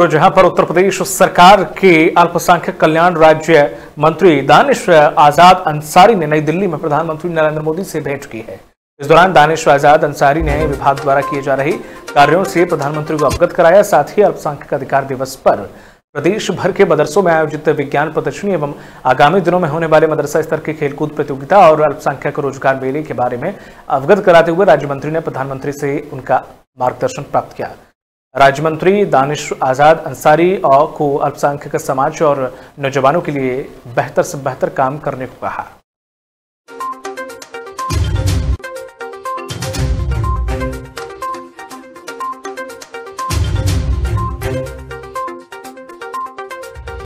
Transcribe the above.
तो जहाँ पर उत्तर प्रदेश सरकार के अल्पसंख्यक कल्याण राज्य मंत्री दानिश आज़ाद अंसारी ने नई दिल्ली में प्रधानमंत्री नरेंद्र मोदी से भेंट की है। इस दौरान दानिश आज़ाद अंसारी ने विभाग द्वारा किए जा रहे कार्यों से प्रधानमंत्री को अवगत कराया। साथ ही अल्पसंख्यक अधिकार दिवस पर प्रदेश भर के मदरसों में आयोजित विज्ञान प्रदर्शनी एवं आगामी दिनों में होने वाले मदरसा स्तर के खेलकूद प्रतियोगिता और अल्पसंख्यक रोज़गार मेले के बारे में अवगत कराते हुए राज्य मंत्री ने प्रधानमंत्री से उनका मार्गदर्शन प्राप्त किया। राज्य मंत्री दानिश आज़ाद अंसारी को अल्पसंख्यक समाज और नौजवानों के लिए बेहतर से बेहतर काम करने को कहा।